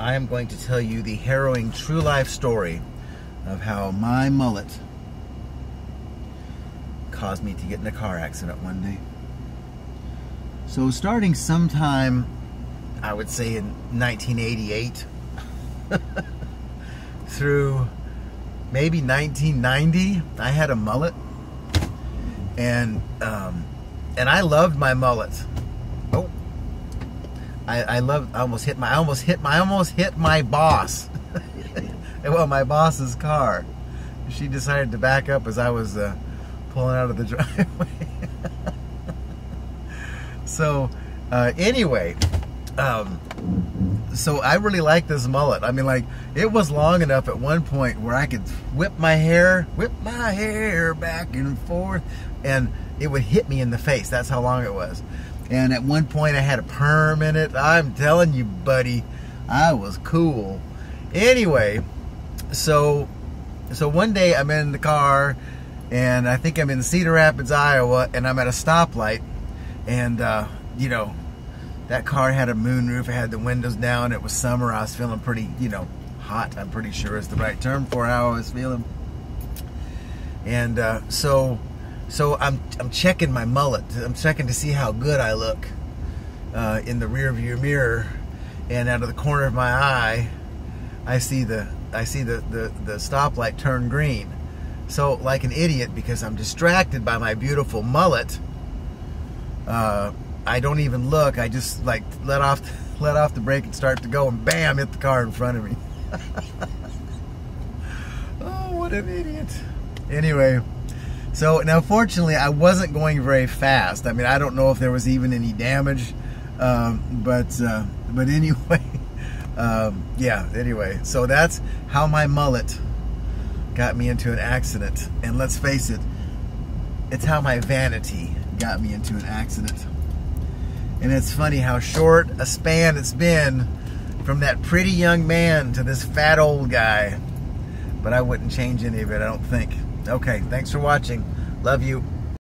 I am going to tell you the harrowing true life story of how my mullet caused me to get in a car accident one day. So starting sometime, I would say in 1988 through maybe 1990, I had a mullet, and um, and I loved my mullet. I, I loved. I almost hit my. I almost hit my. I almost hit my boss. well, my boss's car. She decided to back up as I was uh, pulling out of the driveway. so, uh, anyway, um, so I really like this mullet. I mean, like, it was long enough at one point where I could whip my hair, whip my hair back and forth, and it would hit me in the face. That's how long it was. And at one point, I had a perm in it. I'm telling you, buddy, I was cool. Anyway, so so one day I'm in the car, and I think I'm in Cedar Rapids, Iowa, and I'm at a stoplight, and uh, you know, that car had a moonroof. It had the windows down. It was summer. I was feeling pretty, you know, hot. I'm pretty sure is the right term for how I was feeling. And uh, so, so I'm I'm checking my mullet. I'm checking to see how good I look uh, in the rear view mirror, and out of the corner of my eye, I see the I see the the, the stoplight turn green. So like an idiot because I'm distracted by my beautiful mullet. Uh, I don't even look. I just like let off let off the brake and start to go, and bam, hit the car in front of me. oh, what an idiot! Anyway, so now fortunately, I wasn't going very fast. I mean, I don't know if there was even any damage, um, but uh, but anyway, um, yeah. Anyway, so that's how my mullet got me into an accident, and let's face it, it's how my vanity got me into an accident. And it's funny how short a span it's been from that pretty young man to this fat old guy. But I wouldn't change any of it, I don't think. Okay, thanks for watching. Love you.